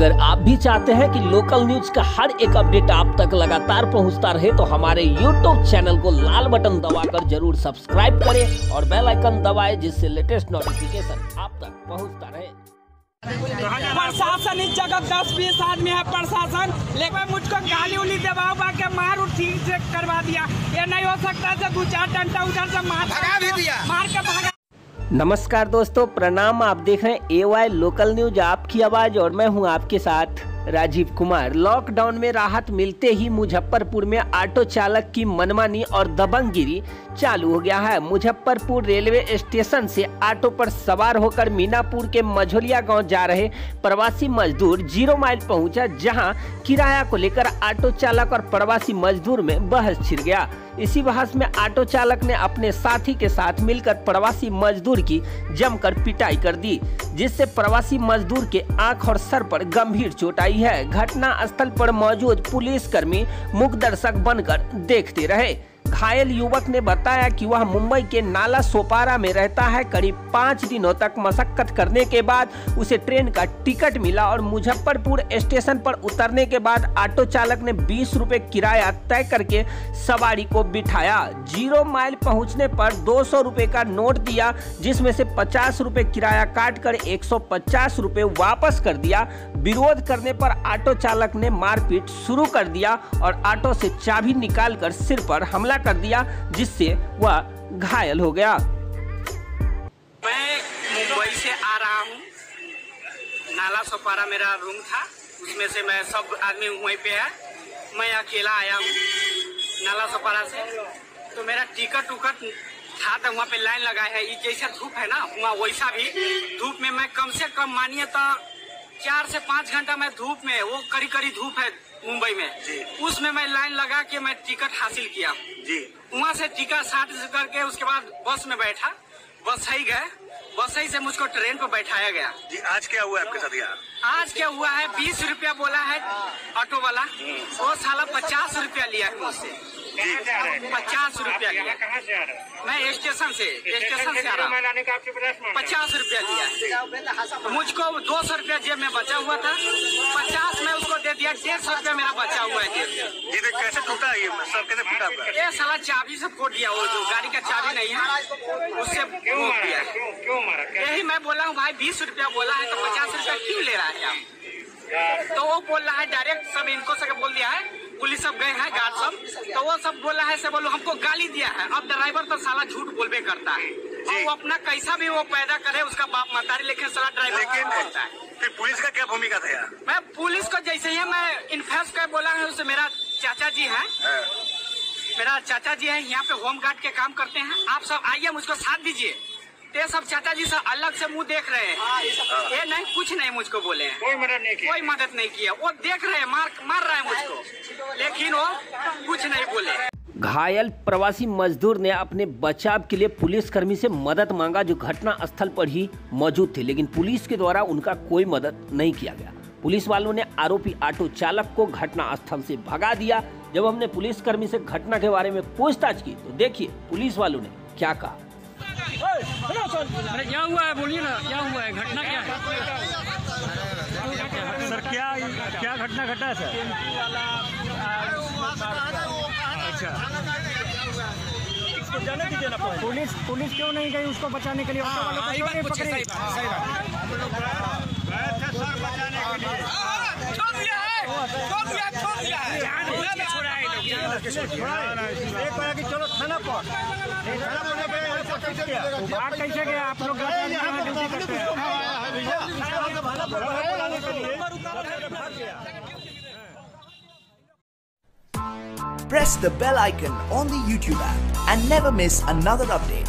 भी चाहते हैं कि लोकल न्यूज़ का हर एक अपडेट आप तक लगातार पहुँचता रहे तो हमारे यूट्यूब चैनल को लाल बटन दबाकर ज़रूर सब्सक्राइब करें और बेल आइकन दबाएँ जिससे लेटेस्ट नोटिफिकेशन आप तक पहुँचता रहे। प्रशासन इस जगह दस बीस आदमी है प्रशासन। लेकिन मुझको गाली उली दबा उबा के मार उठ ठीक से करवा दिया। ये नहीं हो सकता से दो चार डंडा उधर से मार भगा भी दिया। मार के भगा नमस्कार दोस्तों, प्रणाम। आप देख रहे हैं ए वाई लोकल न्यूज़ आपकी आवाज़ और मैं हूँ आपके साथ। राजीव कुमार लॉकडाउन में राहत मिलते ही मुजफ्फरपुर में ऑटो चालक की मनमानी और दबंगगिरी चालू हो गया है। मुजफ्फरपुर रेलवे स्टेशन से ऑटो पर सवार होकर मीनापुर के मझोलिया गाँव जा रहे प्रवासी मजदूर ज़ीरो माइल पहुँचा, जहाँ किराया को लेकर ऑटो चालक और प्रवासी मजदूर में बहस छिड़ गया। इसी बहस में ऑटो चालक ने अपने साथी के साथ मिलकर प्रवासी मजदूर की जमकर पिटाई कर दी, जिससे प्रवासी मजदूर के आँख और सर पर गंभीर चोट आई। है। घटना स्थल पर मौजूद पुलिसकर्मी मुख दर्शक बनकर देखते रहे। घायल युवक ने बताया कि वह मुंबई के नाला सोपारा में रहता है। करीब पाँच दिनों तक मशक्कत करने के बाद उसे ट्रेन का टिकट मिला और मुजफ्फरपुर स्टेशन पर उतरने के बाद ऑटो चालक ने बीस रुपए किराया तय करके सवारी को बिठाया। ज़ीरो माइल पहुँचने पर दो सौ रुपए का नोट दिया, जिसमें से पचास रुपए किराया काट कर एक सौ पचास रुपए वापस कर दिया। विरोध करने पर ऑटो चालक ने मारपीट शुरू कर दिया और ऑटो से चाबी निकालकर सिर पर हमला कर दिया, जिससे वह घायल हो गया। मैं मुंबई से आ रहा हूँ। नाला सोपारा मेरा रूम था। उसमें से मैं सब आदमी वहीं पे है। मैं अकेला आया हूँ नाला सोपारा से। तो मेरा टिकट उकट था तो वहाँ पे लाइन लगा है। ये जैसा धूप है ना, वहाँ वैसा भी। धूप में मैं कम से कम मानिए तो चार से पाँच घंटा मैं धूप में वो कड़ी कड़ी धूप है मुंबई में। उसमें मैं लाइन लगा के मैं टिकट हासिल किया। जी। वहाँ से टिकट साठ करके उसके बाद बस में बैठा। बस ही गए। बस ही से मुझको ट्रेन पर बैठाया गया। जी आज क्या हुआ आपके साथ यहाँ? आज क्या हुआ है? बीस रुपया बोला है ऑटो वाला। वो साला पचास रुपया लिया है मुझसे। पचास रुपया लिया कहाँ से आ रहे हैं? मैं स्टेशन से स्टेशन से आ रहा हूँ। पचास रुपया लिया मुझको दो सौ रुपया जेब में बचा हुआ था। पचास में उसको दे दिया डेढ़ सौ रुपया मेरा बचा हुआ है जेब में। कैसे टूटा ये सब कैसे आपका? ये साला चाबी से फोड़ दिया वो जो गाड़ी का चाबी नहीं है उससे क्यों मारा? दिया। क्यों क्यों मारा? यही मैं बोला हूँ भाई बीस रुपया बोला है तो पचास रुपया क्यों ले रहा है आप? तो वो बोल रहा है डायरेक्ट सब इनको सब बोल दिया है पुलिस सब गए हैं गार्ड सब। तो वो सब बोला है से बोलो हमको गाली दिया है। अब ड्राइवर तो साला झूठ बोलबे करता है। और वो अपना कैसा भी वो पैदा करे उसका बाप मतारी लेकिन साला ड्राइवर लेकिन बोलता है। फिर पुलिस का क्या भूमिका था यार? मैं पुलिस को जैसे ही मैं इन्फेस्ट कर बोला है उससे मेरा चाचा जी है। हाँ, मेरा चाचा जी है यहाँ पे होम गार्ड के काम करते हैं। आप सब आइए मुझको साथ दीजिए। ये सब चाचा जी से अलग से मुँह देख रहे हैं। ये नहीं कुछ नहीं मुझको बोले। हैं कोई मदद नहीं किया कोई मदद नहीं किया वो देख रहे हैं मार मार रहा है मुझको। लेकिन वो कुछ नहीं बोले। घायल प्रवासी मजदूर ने अपने बचाव के लिए पुलिसकर्मी से मदद मांगा जो घटना स्थल पर ही मौजूद थे। लेकिन पुलिस के द्वारा उनका कोई मदद नहीं किया गया। पुलिस वालों ने आरोपी ऑटो चालक को घटना स्थल से भगा दिया। जब हमने पुलिसकर्मी से घटना के बारे में पूछताछ की तो देखिए पुलिस वालों ने क्या कहा। अरे क्या हुआ है? बोलिए ना क्या हुआ है? घटना क्या है? सर क्या क्या घटना घटा है सर? अच्छा। पुलिस पुलिस क्यों नहीं गई उसको बचाने के लिए? ऑटो वालों को क्यों नहीं पकड़ी? एक बार कि चलो थाना पर थाना पर बाहर कैसे गया आप लोग हैं press the bell icon on the YouTube app and never miss another update.